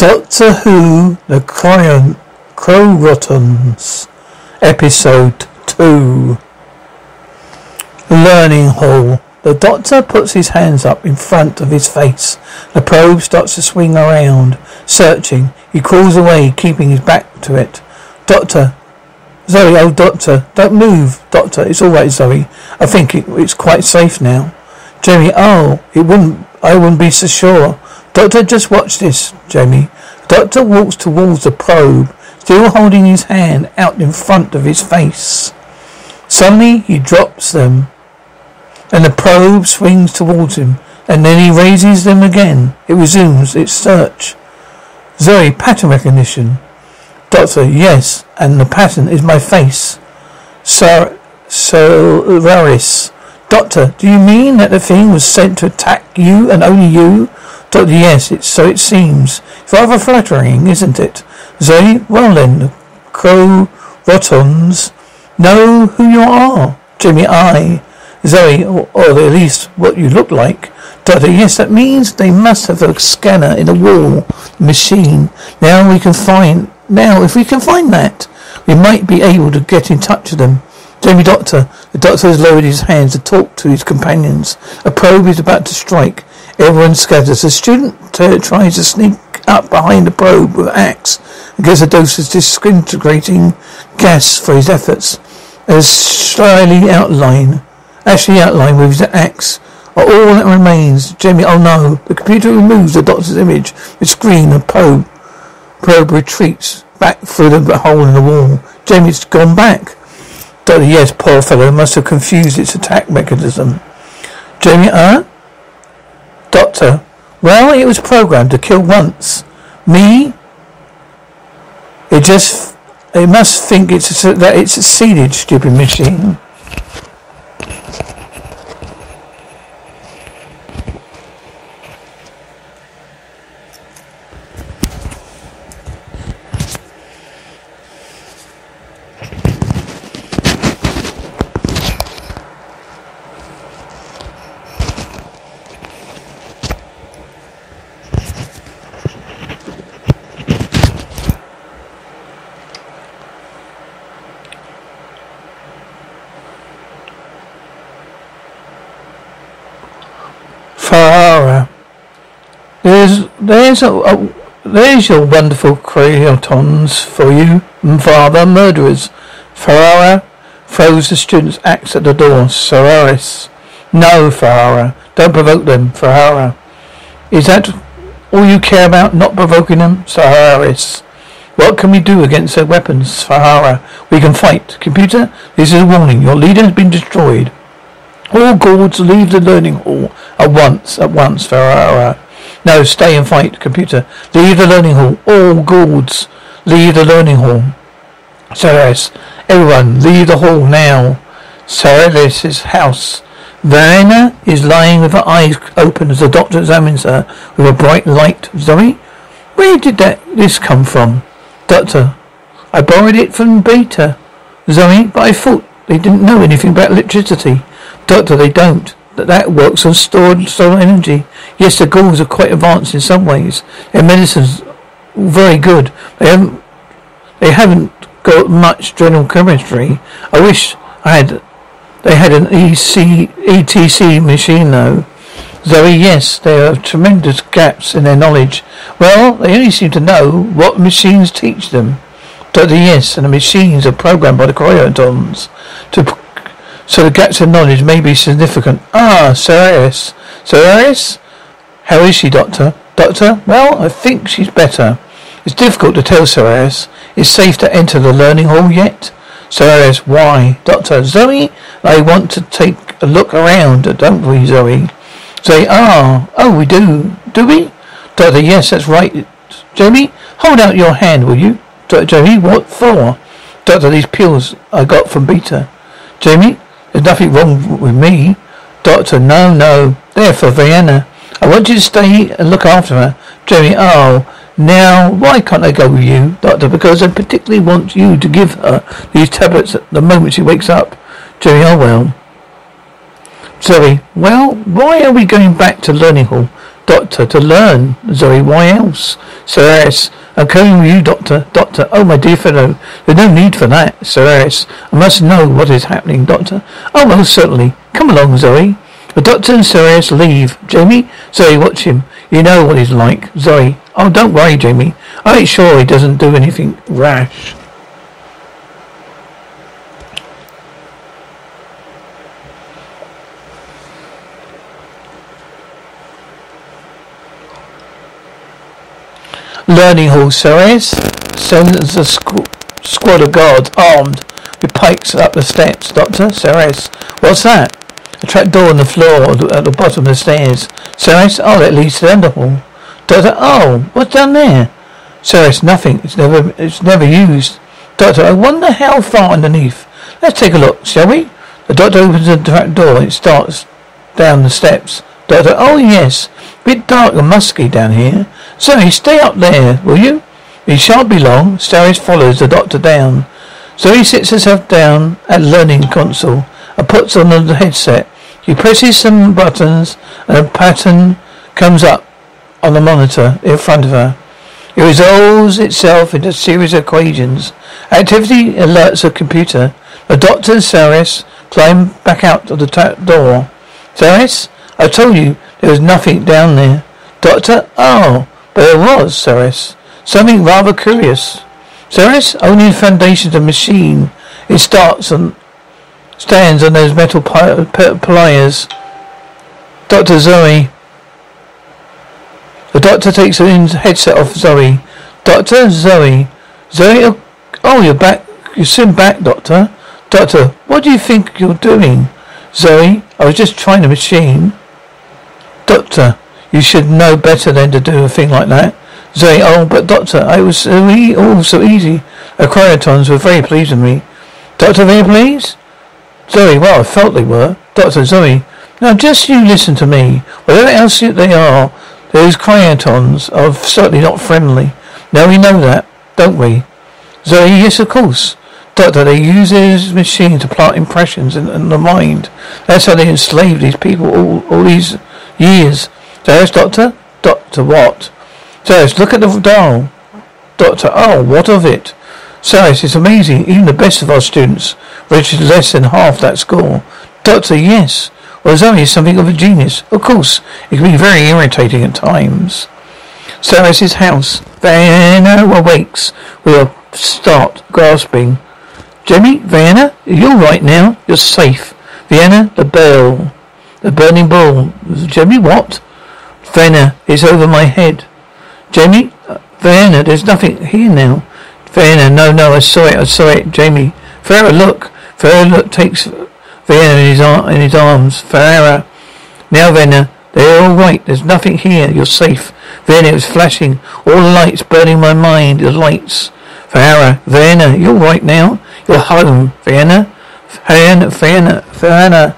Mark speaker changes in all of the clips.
Speaker 1: Doctor Who, The Cryon, Krotons, Episode 2. Learning Hall. The doctor puts his hands up in front of his face. The probe starts to swing around, searching. He crawls away, keeping his back to it. Doctor, Zoe, oh doctor, don't move. Doctor, it's all right, Zoe. I think it, it's quite safe now. Jamie, oh, it wouldn't, I wouldn't be so sure. Doctor, just watch this, Jamie. Doctor walks towards the probe, still holding his hand out in front of his face. Suddenly, he drops them, and the probe swings towards him, and then he raises them again. It resumes its search. Zoe, pattern recognition. Doctor, yes, and the pattern is my face. Sir, Selris. Doctor, do you mean that the thing was sent to attack you and only you? Doctor, yes, it's so it seems. It's rather flattering, isn't it? Zoe, well then, the crow rotons know who you are. Jimmy, I. Zoe, or, or at least what you look like. Doctor, yes, that means they must have a scanner in the wall machine. Now we can find, now if we can find that, we might be able to get in touch with them. Jamie Doctor, the doctor has lowered his hands to talk to his companions. A probe is about to strike. Everyone scatters. The student t- tries to sneak up behind the probe with axe and gets a dose of disintegrating gas for his efforts. As slyly outline, actually outlined with his axe, are all that remains. Jamie, oh no! The computer removes the doctor's image. The screen, the probe, probe retreats back through the hole in the wall. Jamie's gone back. Doctor, yes, poor fellow, must have confused its attack mechanism. Jamie, uh? Doctor, well, it was programmed to kill once. Me? It just, it must think it's that it's succeeded, stupid machine. There's a, a there's your wonderful Krotons for you, father murderers. Thara throws the student's axe at the door. Selris. No, Thara. Don't provoke them, Thara. Is that all you care about, not provoking them? Selris. What can we do against their weapons, Sahara? We can fight. Computer, this is a warning. Your leader has been destroyed. All Gonds leave the learning hall at once, at once, Ferrara. No, stay and fight, computer. Leave the learning hall. All Gonds leave the learning hall. Ceres, everyone, leave the hall now. Ceres' is house. Vana is lying with her eyes open as the doctor examines her with a bright light. Zoe, where did that this come from? Doctor, I borrowed it from Beta. Zoe, but I thought they didn't know anything about electricity. Doctor, they don't. That that works on stored solar energy. Yes, the Gonds are quite advanced in some ways. Their medicine's very good. They haven't they haven't got much general chemistry. I wish I had they had an EC ETC machine though. Zoe, yes, there are tremendous gaps in their knowledge. Well, they only seem to know what machines teach them. Doctor, yes, and the machines are programmed by the Krotons to so the gaps in knowledge may be significant. Ah, Sirius. Sirius? How is she, Doctor? Doctor? Well, I think she's better. It's difficult to tell, Sirius. Is safe to enter the learning hall yet? Sirius, why? Doctor, Zoe, I want to take a look around, don't we, Zoe? Zoe, ah, oh, we do. Do we? Doctor, yes, that's right. Jamie, hold out your hand, will you? Doctor, Jamie, what for? Doctor, these pills I got from Beta. Jamie, there's nothing wrong with me. Doctor, no, no. They're for Vienna. I want you to stay and look after her. Jamie, oh, now, why can't I go with you, Doctor? Because I particularly want you to give her these tablets at the moment she wakes up. Jamie, oh well. Zoe, well, why are we going back to Learning Hall? Doctor, to learn. Zoe, why else? Sir I'm coming with you, Doctor. Doctor, oh my dear fellow, there's no need for that. Sir I must know what is happening, Doctor. Oh, most certainly. Come along, Zoe. The Doctor and Sir S. leave. Jamie? Zoe, watch him. You know what he's like. Zoe. Oh, don't worry, Jamie. I ain't sure he doesn't do anything rash. Learning hall, Ceres. Sends a squ- squad of guards armed with pikes up the steps. Doctor, Ceres. What's that? A trap door in the floor at the bottom of the stairs. Ceres, oh, that leads to the under hall. Doctor, oh, what's down there? Ceres, nothing. It's never, it's never used. Doctor, I wonder how far underneath. Let's take a look, shall we? The doctor opens the trap door. It starts down the steps. Doctor, oh yes, bit dark and musky down here. Zoe, stay up there, will you? He shan't be long. Ceres follows the doctor down. Zoe sits herself down at learning console and puts on the headset. She presses some buttons and a pattern comes up on the monitor in front of her. It resolves itself into a series of equations. Activity alerts the computer. The doctor and Ceres climb back out of the ta- door. Ceres, I told you there was nothing down there. Doctor, oh, but there was, Ceres. Something rather curious. Ceres, only the foundation of the machine. It starts on, stands on those metal pliers. Dr. Zoe. The doctor takes the headset off Zoe. Doctor, Zoe. Zoe, oh, oh, you're back. You're soon back, Doctor. Doctor, what do you think you're doing? Zoe, I was just trying the machine. Doctor, you should know better than to do a thing like that. Zoe, oh, but Doctor, I was so e- oh, so easy. The Krotons were very pleased with me. Doctor, very pleased? Zoe, well, I felt they were. Doctor, Zoe, now just you listen to me. Whatever else they are, those Krotons are certainly not friendly. Now we know that, don't we? Zoe, yes, of course. Doctor, they use this machine to plant impressions in, in the mind. That's how they enslave these people all, all these years. Ceres, Doctor? Doctor, what? Ceres, look at the dial. Doctor, oh, what of it? Ceres, it's amazing. Even the best of our students registered less than half that score. Doctor, yes. Well, Zoe is something of a genius. Of course, it can be very irritating at times. Ceres' house. Vana awakes with a start, grasping. Jimmy, Vienna, you're right now. You're safe. Vienna, the bell. The burning ball. Jimmy, what? Vienna, it's over my head. Jamie? Uh, Vienna, there's nothing here now. Vienna, no, no, I saw it, I saw it. Jamie. Ferreira, look. Ferreira look, takes Vienna in his, ar- in his arms. Ferreira. Now, Vienna, they're all right. There's nothing here. You're safe. Vienna, was flashing. All the lights burning my mind. The lights. Ferreira. Vienna, you're right now. You're home. Vienna. Vienna, Vienna, Vienna.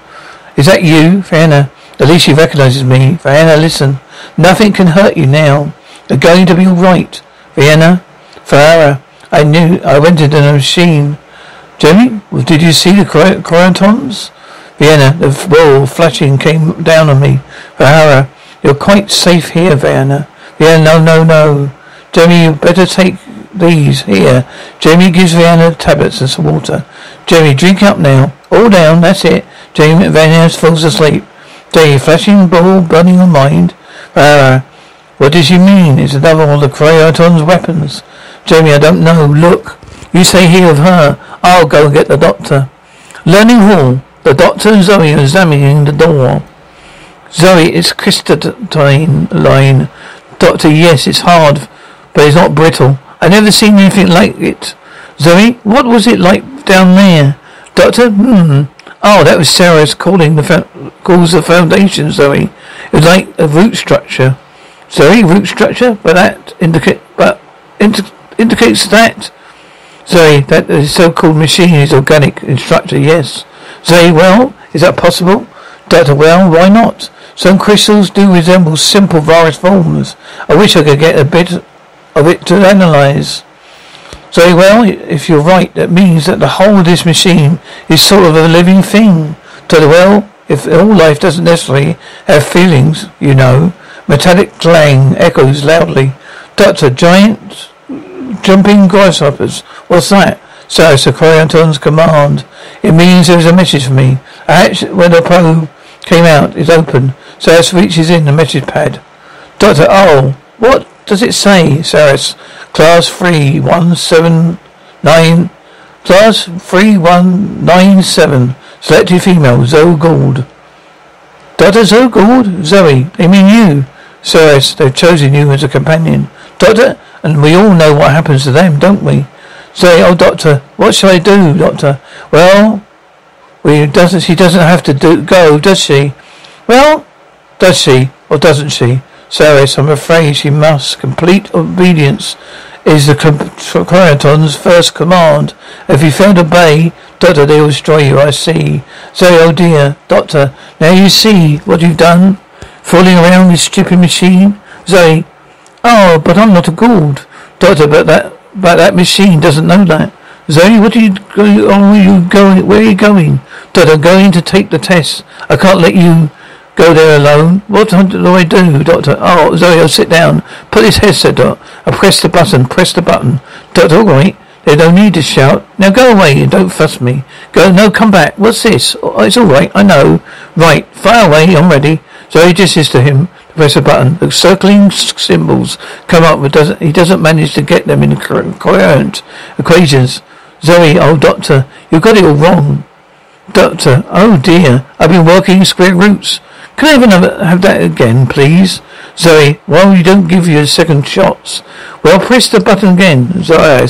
Speaker 1: Is that you, Vienna? At least she recognizes me. Vienna, listen. Nothing can hurt you now. You're going to be all right. Vienna, Ferrara. I knew. I went into the machine. Well, did you see the Krotons? Vienna, the ball flashing came down on me. Ferrara, you're quite safe here, Vienna. Vienna, no, no, no. Jamie, you better take these here. Jamie gives Vienna tablets and some water. Jamie, drink up now. All down, that's it. Jamie, Vienna falls asleep. Jamie, flashing ball, burning her mind. Ferrara, what does she mean? It's another one of the Kroton's weapons. Jamie, I don't know. Look. You say he of her. I'll go and get the doctor. Learning hall. The doctor and Zoe are examining the door. Zoe, it's crystalline line. Doctor, yes, it's hard, but it's not brittle. I've never seen anything like it. Zoe, what was it like down there? Doctor, hmm. Oh, that was Sarah's calling the fa- calls the foundation, Zoe. It was like a root structure. Zoe, root structure, but that indicate, but indi- indicates that. Zoe, that the so-called machine is organic in structure, yes. Zoe, well, is that possible? Doctor, well, why not? Some crystals do resemble simple virus forms. I wish I could get a bit of it to analyze. Zoe, well, if you're right, that means that the whole of this machine is sort of a living thing. Doctor, well, if all life doesn't necessarily have feelings, you know, Metallic clang echoes loudly. Doctor, giant jumping grasshoppers. What's that? Sir, Sir Corianton's command. It means there is a message for me. A hatch when the probe came out is open. Cyrus reaches in the message pad. Doctor, oh, what does it say, Cyrus? Class 3179. Class 3197. Selected female, Zoe Gould. Doctor Zoe Gould? Zoe, they mean you. Cyrus, they've chosen you as a companion. Doctor, and we all know what happens to them, don't we? Say, oh doctor, what shall I do, doctor? Well, we doesn't she doesn't have to do go, does she? Well, does she or doesn't she? Cyrus, I'm afraid she must. Complete obedience is the Corianton's first command. If you fail to obey, Doctor, they will destroy you, I see. Zoe, oh dear, Doctor, now you see what you've done? Fooling around with stupid machine? Zoe, oh, but I'm not a Gond. Doctor, but that, but that machine doesn't know that. Zoe, what are you, are oh, you going, where are you going? Doctor, I'm going to take the test. I can't let you go there alone. What do I do, Doctor? Oh, Zoe, I'll sit down. Put this headset on. I press the button, press the button. Doctor, all right. There's no need to shout. Now go away and don't fuss me. Go, no, come back. What's this? Oh, it's all right. I know. Right, fire away. I'm ready. Zoe gestures to him to press a button. The circling symbols come up, but doesn't, he doesn't manage to get them in coherent equations. Zoe, oh doctor, you've got it all wrong. Doctor, oh dear, I've been working square roots. Can I have another, have that again, please? Zoe, why you don't give you second shots? Well, press the button again, Zoe.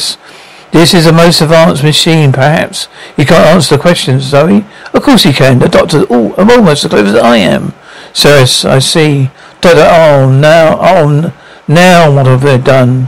Speaker 1: This is the most advanced machine, perhaps. You can't answer the questions, Zoe. Of course he can. The doctor, oh, I'm almost as clever as I am. Cyrus, I see. Doctor, oh, now, oh, now what have they done?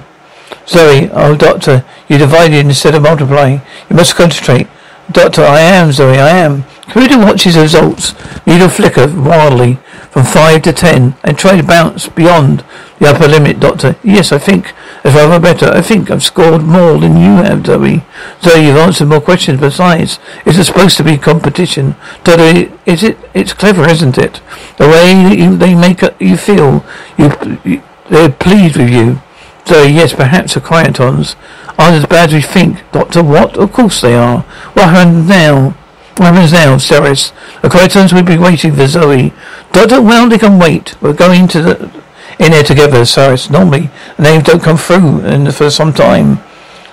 Speaker 1: Zoe, oh, doctor, you divided instead of multiplying. You must concentrate. Doctor, I am, Zoe, I am. Computer watches the results. Needle flicker wildly from five to ten and try to bounce beyond the upper limit, Doctor. Yes, I think that's rather better. I think I've scored more than you have, Zoe. Zoe, you've answered more questions besides. Is it supposed to be competition? Doctor, is it? It's clever, isn't it? The way you, they make you feel. You, you, they're pleased with you. Zoe, yes, perhaps the Coriantons aren't as bad as we think. Doctor, what? Of course they are. What happens now? Happens now? The Coriantons will be waiting for Zoe. Doctor, well, they can wait. We're going to the, in there together, Cyrus. Normally, names don't come through for some time.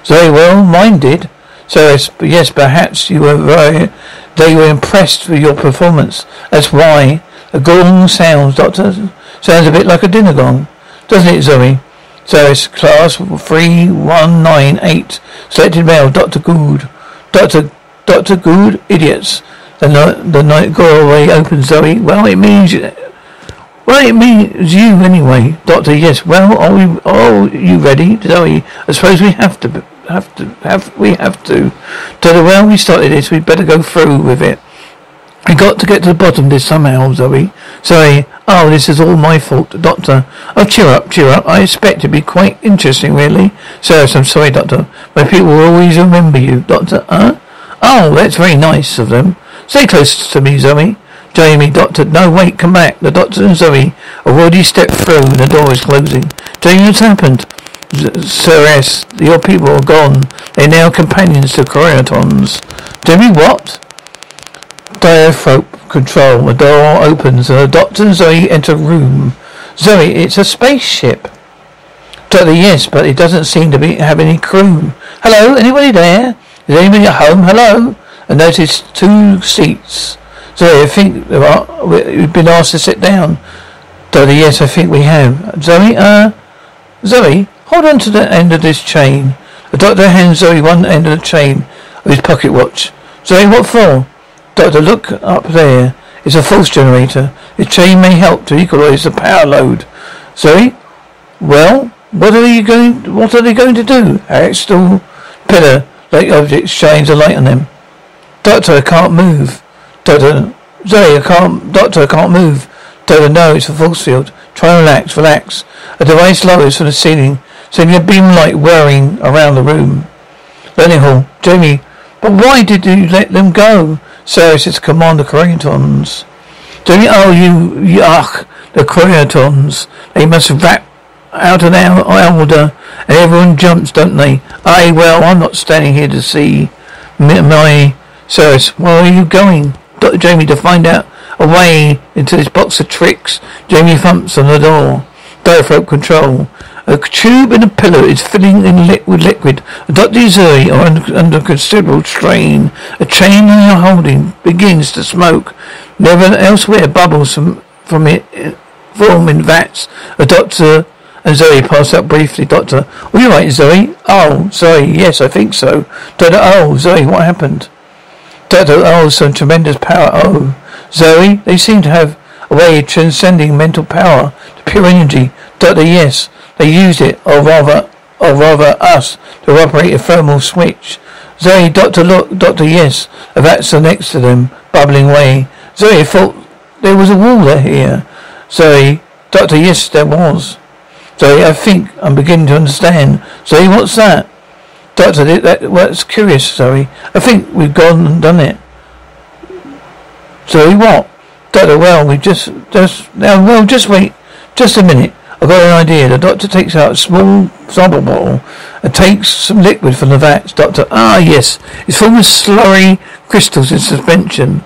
Speaker 1: Zoe, well, mine did. Cyrus, yes, perhaps you were very, they were impressed with your performance. That's why. A gong sounds, Doctor. Sounds a bit like a dinner gong. Doesn't it, Zoe? Cyrus, class 3198. Selected male, Dr. Good. Dr. Dr. Good, idiots. The night, the night doorway opens, Zoe. Well, it means, well, it means you anyway, Doctor. Yes. Well, are we? Are you ready, Zoe? I suppose we have to. Have to. Have we have to? Doctor. Well, we started this. We better go through with it. I got to get to the bottom of this somehow, Zoe. Zoe, oh, this is all my fault, Doctor. Oh, cheer up, cheer up. I expect to be quite interesting, really. Sirs, I'm sorry, Doctor. My people will always remember you, Doctor. Huh? Oh, that's very nice of them. Stay close to me, Zoe. Jamie, Doctor, no, wait, come back. The Doctor and Zoe have already stepped through and the door is closing. Jamie, what's happened? Sir S, your people are gone. They're now companions to Coriantons. Jamie, what? Dynatrope control. The door opens and the Doctor and Zoe enter room. Zoe, it's a spaceship. Doctor, yes, but it doesn't seem to be have any crew. Hello, anybody there? Is anybody at home? Hello? I noticed two seats. Zoe, I think we've been asked to sit down. Daddy, yes, I think we have. Zoe, uh, Zoe, hold on to the end of this chain. The doctor hands Zoe one end of the chain of his pocket watch. Zoe, what for? Doctor, look up there. It's a false generator. The chain may help to equalize the power load. Zoe, well, what are you going? What are they going to do? Axel pillar like object shines a light on them. Doctor, I can't move. Doctor, Zoe, I can't. Doctor, I can't move. Doctor, no, it's a force field. Try and relax, relax. A device lowers from the ceiling, sending a beam light whirring around the room. Learning hall. Jamie, but why did you let them go? Cyrus, it's Commander Coriantons. Jamie, oh, you, yuck. the Krotons. They must rap out an older, and everyone jumps, don't they? Aye, well, I'm not standing here to see my Cyrus. Where are you going? Dr. Jamie to find out a way into this box of tricks. Jamie thumps on the door. Dynatrope control. A tube in a pillow is filling in li- with liquid. Dr. Zuri are under, under considerable strain. A chain they are holding begins to smoke. Never elsewhere bubbles from, from it form in vats. A doctor and Zoe passed out briefly. Doctor, oh, are you right, Zoe? Oh, Zoe, yes, I think so. Doctor, oh, Zoe, what happened? Doctor, oh, some tremendous power. Oh, Zoe, they seem to have a way of transcending mental power to pure energy. Doctor, yes, they used it, or rather, or rather us, to operate a thermal switch. Zoe, Doctor, look, Doctor, yes, the vats next to them, bubbling away. Zoe, thought there was a wall there here. Zoe, Doctor, yes, there was. Zoe, I think I'm beginning to understand. Zoe, what's that? Doctor, that, well, that's curious, Zoe. I think we've gone and done it. Zoe, what? Doctor, well, we just, just, now, well, just wait, just a minute. I've got an idea. The doctor takes out a small sample bottle and takes some liquid from the vats. Doctor, ah, yes, it's full of slurry crystals in suspension.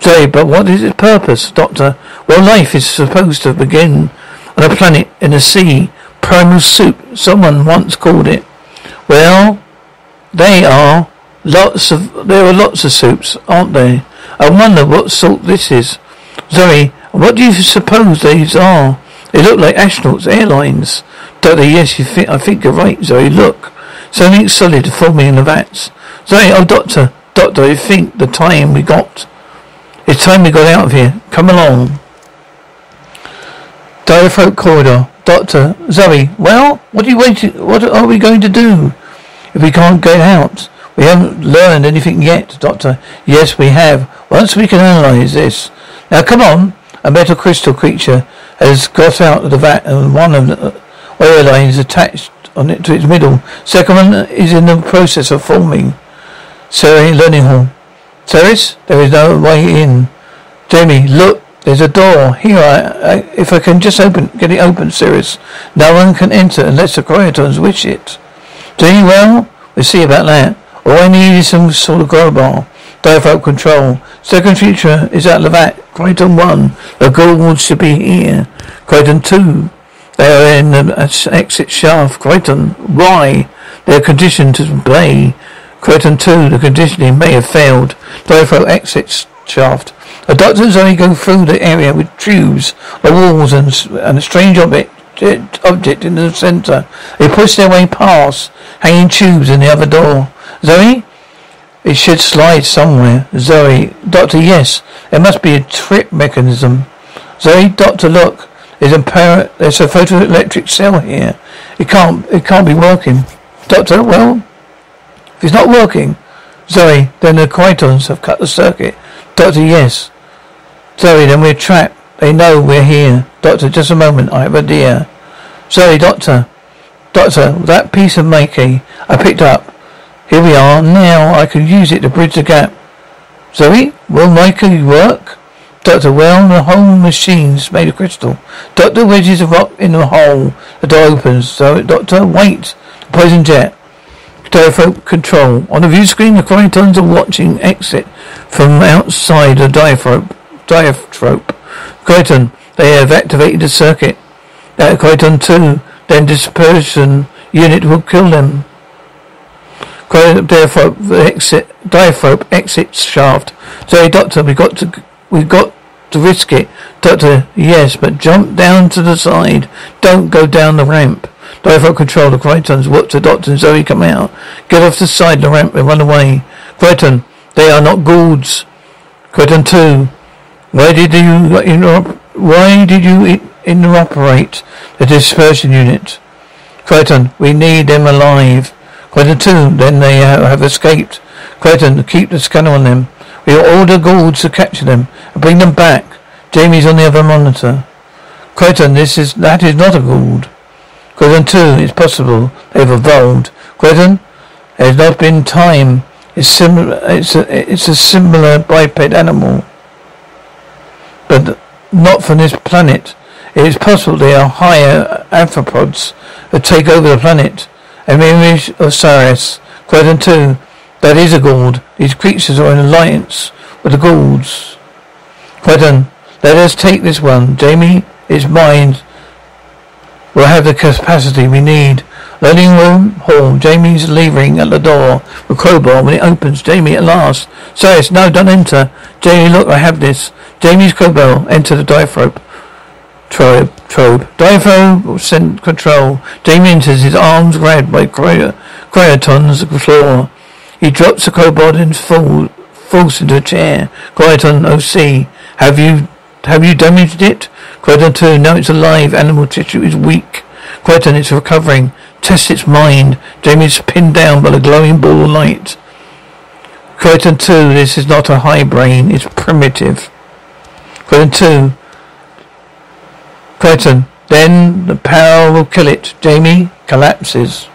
Speaker 1: Zoe, but what is its purpose, Doctor? Well, life is supposed to begin on a planet in a sea. Primal soup, someone once called it. Well, they are lots of, there are lots of soups, aren't there? I wonder what sort this is. Zoe, what do you suppose these are? They look like astronauts, airlines. Doctor, yes, you think, I think you're right, Zoe. Look. Something solid forming in the vats. Zoe, oh, Doctor, Doctor, I think the time we got. It's time we got out of here. Come along. Dynatrope corridor. Doctor, Zoe, well, what are waiting, what are we going to do if we can't get out? We haven't learned anything yet, Doctor. Yes, we have. Once we can analyze this. Now come on. A metal crystal creature has got out of the vat and uh, one of the uh, oil lines attached on it to its middle. Second one is in the process of forming. Sarah learning hall. Ceres, there is no way in. Jamie, look, there's a door. Here, I, I, if I can just open, get it open, Ceres. No one can enter unless the Krotons wish it. Jamie, well, we'll see about that. All I need is some sort of crowbar. Dynatrope control. Second feature is at Levat. Kroton 1. The gold should be here. Kroton 2. They are in the exit shaft. Kroton. Why? They are conditioned to obey. Kroton 2. The conditioning may have failed. Dynatrope exit shaft. The doctors only go through the area with tubes, the walls, and, and a strange object object in the center. They push their way past, hanging tubes in the other door. Zoe? It should slide somewhere. Zoe, Doctor, yes. There must be a trip mechanism. Zoe, Doctor, look. There's a par- there's a photoelectric cell here. It can't it can't be working. Doctor, well, if it's not working, Zoe, then the Krotons have cut the circuit. Doctor, yes. Zoe, then we're trapped. They know we're here. Doctor, just a moment. I have a idea. Zoe, Doctor. Doctor, that piece of makey I picked up. Here we are. Now I can use it to bridge the gap. Zoe, will Mikey work? Doctor, well, the whole machine's made of crystal. Doctor wedges a rock in the hole. The door opens. So, Doctor, wait. Poison jet. Dynatrope control. On the view screen, the Krotons are watching exit from outside the Dynatrope. Dynatrope. Kroton, they have activated the circuit. That Kroton 2, then dispersion unit will kill them. Exit, Dynatrope exit shaft. Sorry, Doctor, we got to, we got to risk it. Doctor, yes, but jump down to the side. Don't go down the ramp. Dynatrope control, the Krotons watch the Doctor and Zoe come out. Get off the side of the ramp and run away. Kroton, they are not Gonds. Kroton 2, why did you, interrupt? why did you interoperate the dispersion unit? Kroton, we need them alive. Kroton 2, then they have escaped. Kroton, keep the scanner on them. We will order Gonds to capture them and bring them back. Jamie's on the other monitor. Kroton, this is, that is not a Gond. Kroton 2, it's possible. They've evolved. Kroton, there's not been time. It's similar, it's a, it's a similar biped animal. But not from this planet. It is possible they are higher arthropods that take over the planet. A image of Cyrus. Kroton 2. That is a Gond. These creatures are in alliance with the Gonds. Kroton. Let us take this one. Jamie, its mind will have the capacity we need. Learning room hall. Jamie's leaving at the door with crowbar. When it opens, Jamie at last. says, no, don't enter. Jamie, look, I have this. Jamie's crowbar. Enter the Dynatrope. Trobe. Trobe. Dynatrope send control. Jamie enters, his arms grabbed by Krotons the floor. He drops the crowbar and falls, falls into a chair. Kroton oh, OC. Have you have you damaged it? Kroton 2. Now it's alive. Animal tissue is weak. Kroton, it's recovering. Test its mind. Jamie's pinned down by the glowing ball of light. Kroton 2. This is not a high brain. It's primitive. Kroton 2. Kroton. Then the power will kill it. Jamie collapses.